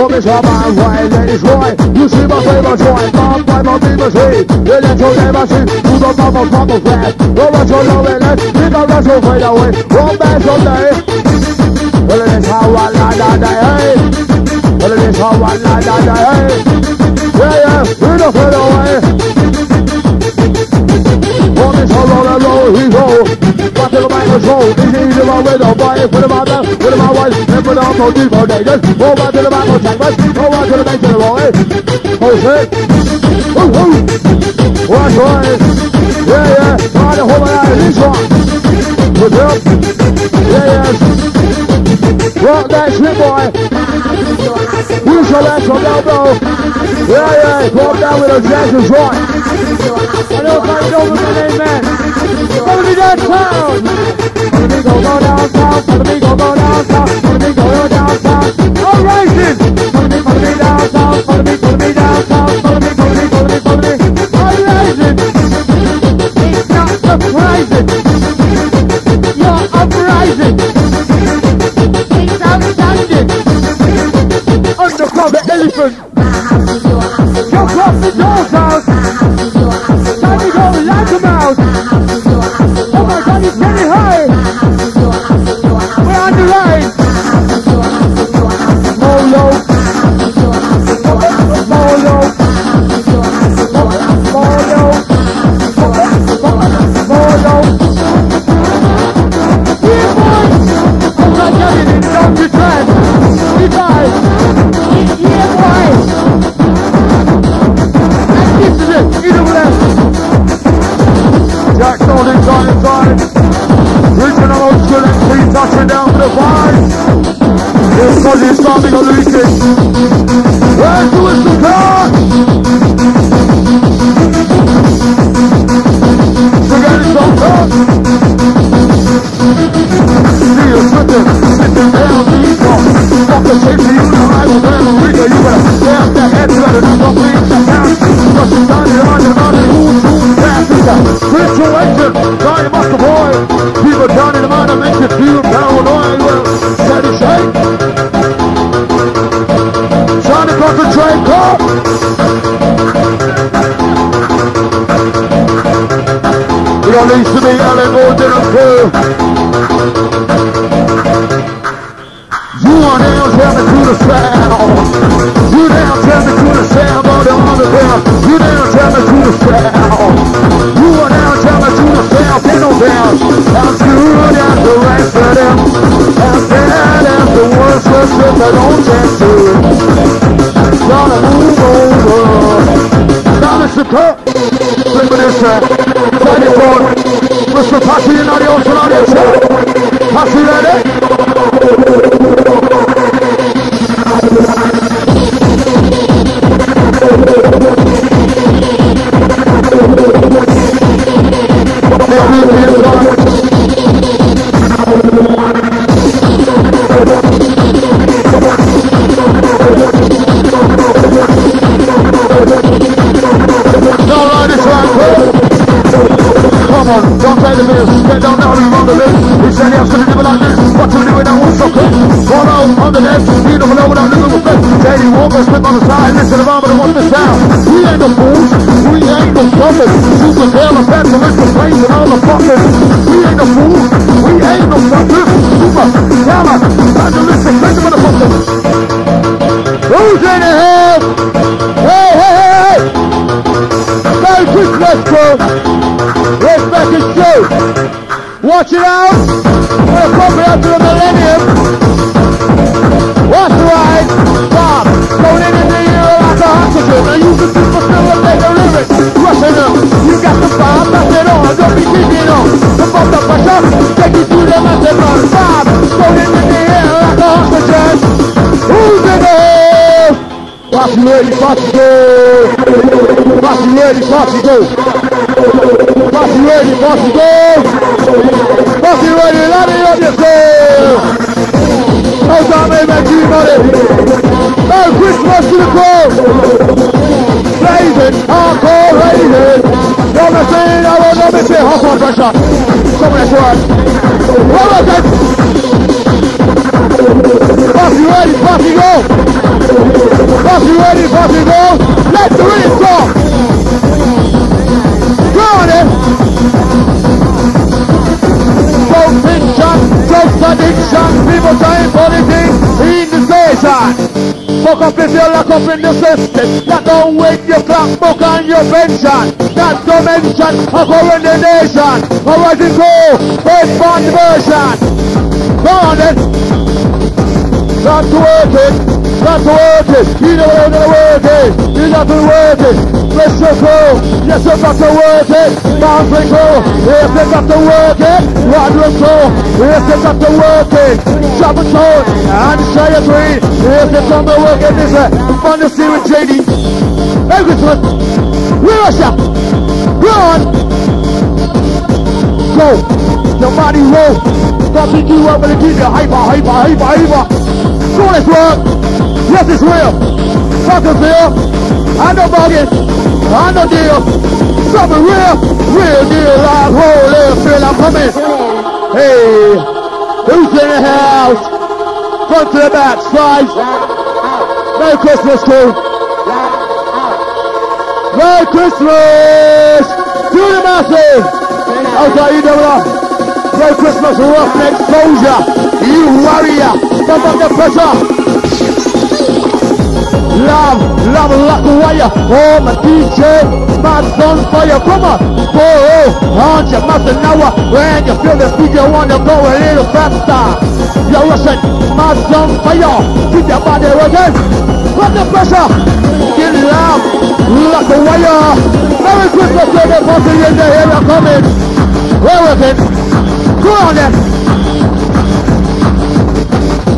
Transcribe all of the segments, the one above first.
我们说八怪人帅，有十八岁把拽，八怪把兵把水，月亮球在把水，不到八宝八宝怪，我们说人未来，你到那就会到位，我们说，我来点唱完啦啦啦哎，我来点唱完啦啦啦哎，耶耶，遇到会到位。I know boy, put them out there, put them out wide, and put on for deep for niggas. Go back to the back of Texas, go back to the bank to the boy. Oh shit, woo woo, watch boys, yeah yeah, try to hold my eye, he's wrong. What's up? Yeah yeah, rock that shit boy. Use your legs on down, bro. Yeah yeah, go down with a Jackson's right. I know if I don't with an amen. Go to that town me go go downtown. Follow me go go go go downtown. All rising. Follow me, follow me downtown. Follow me, follow me downtown. Follow me, follow me, follow me, follow me. All rising. It's not surprising. You're uprising. It's outstanding undercover elephant. Jump off the doll's house. Time three touching down to the five. Here's Cozzy starting on Lucas. Where's to be yelling more than crew. You are to the sound. You to the sound on the underground. You to the sound. You are to the sound. Get down. As good as the rest of them. As bad as the worst if I Now Mr. Kurt. Flip this track. Find on, don't play the miss. Get down now, you on the list. Said he has to live like this. What to do when I want so quick? Follow on the left. You don't know without living with faith. Daddy Walker, slip on the side. Listen around, but I want this down. We ain't no fools. We ain't no puppets. Super pets, and Mr. Planes and all the fuckers. We ain't no fools. We ain't no suckers. Super Watch it out. We're up to the millennium. Watch the ride. Bob. Going in in the year like a oxygen. Now you can people still when they deliver it. Rushing them. You got the bomb. Pass it on. Don't be keeping on. Above the pressure. Take you through the mountain run. Bob. Going in in the air like a oxygen. Who's in the hell? You ready. You go. You ready. You go. Bossy ready, bossy go! Bossy ready, let it up yourself! Time, hey, man, keep money! Merry Christmas to the crowd! Blazing, hardcore raising! Don't miss it, I will not miss it! Hot on pressure! Come on, right! One more time! Bossy ready, bossy go! Posse ready, posse go. Fuck up if you're locked up in the system. That don't wake your clock book and your pension. Not to mention a foreign nation. Alright, it go. First bond version. Go on then. To work it. Got to work it. You know what I'm work it. You got to work it. Let's go. Yes, you got to work it. Bounce and go. Yes, you got to work it. Rod and go. Yes, you got to work it. And tone. And say a three. Yes, you got to work it. This is fun to see with JD. Merry Christmas. Are you? Go on. Go. Your body roll. Stop beat you up and keep you hyper, hyper, hyper, hyper. Go, let's work. Yes, it's real. Fuck is real. I know bugging. I know the deal. Something real. Real deal. Like holy feel I'm coming. Hey, who's in the house? Front to the back, slides. Merry Christmas, crew. Merry Christmas to the masses. Outside you double up. Merry Christmas, rough exposure. You warrior. Up the pressure. Love, love like a wire. Oh, my DJ, my on fire. Come on. Oh, oh, on your mouth an hour. When you feel the speed, you want to go a little faster. You're rushing, my fire. Keep your body working. Put the pressure. Get loud, like a wire. Merry Christmas to the party in the area coming. We're working. Go on then.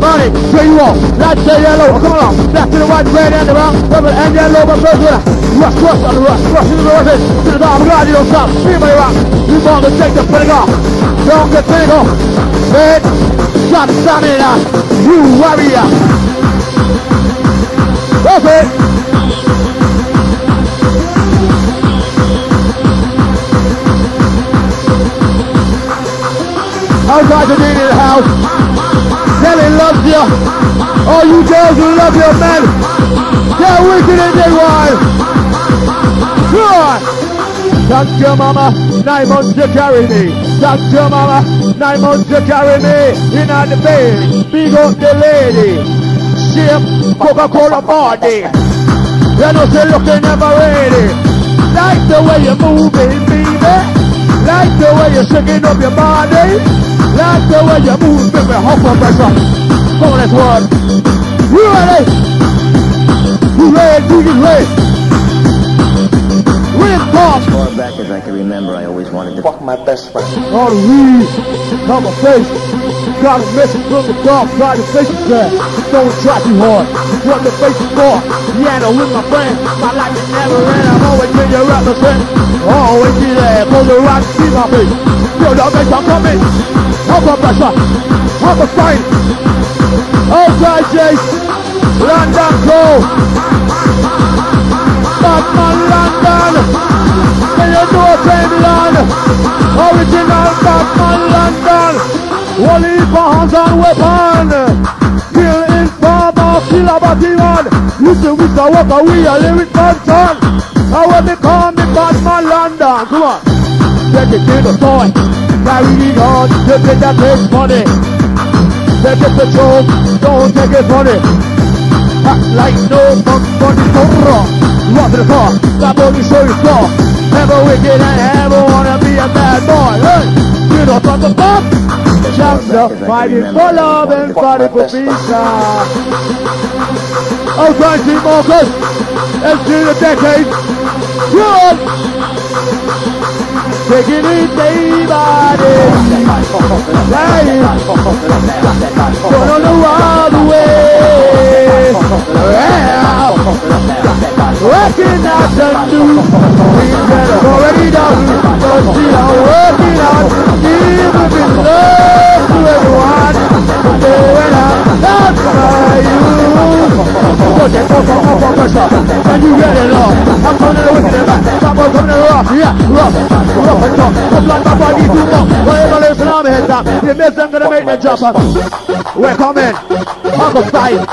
Money, here you are. Right to yellow, oh, come along. Left to the right, red and the wrong. Purple and yellow, but first one. Rush, rush, on the rush, rush to the rush, to the top. I'm glad you don't stop. Anybody rock. You want to take the off. Don't get off. Red, shot, stamina. You warrior. That's it. Outside the in the house. Kelly loves you. All you girls who love your men. Get wicked in their wife. Good. Thank your mama, nine months to carry me. Thank your mama, nine months to carry me. In on the bed, big up the lady. Shape Coca-Cola body. You know she looking never ready. Like the way you moving, baby. Like the way you're shaking up your body. Like the way baby. Hop on pressure. Come on, let's work. You ready? You ready? Do you ready? Real talk. As far back as I can remember, I always wanted to fuck my best friend. All the weed, cover face. Got a message from the dark side of face there. Don't try too hard. What the face is for. Piano with my friends. My life is never end. I'm always in your represent. Always be there for the rock. See my face. Feel the bass I'm coming. Up a pressure. Up a fight. Outside Jace. London Crow. Batman London. Can you do a London? Original Batman London. Wally for hands and weapon. Kill informer, kill a body man. Listen, we can walk away, a lyric content. I when me call me Batman London. Come on. Take it to the toy. Carry it on. You get that takes money. Take it to joke. Don't take it money. Act like no fun money raw. Walk to the car. That body show you score. Never wicked and never wanna be a bad boy. Hey, you from the top. Shouts up, fighting for love and fighting for peace. Ah. Oh, Outside Team Marcus. Into the decade. Good. Taking it day by day. Going on the wild way. Yeah. Working out the new things that I've already done. But still I'm working out. Giving love to everyone. I'm you. And you get it all. I'm coming the back. Top of coming rock. Yeah. Tough. Just like my body too much. Whatever listen, I'm head top. You miss them, gonna make the jump. We're coming. Uncle style.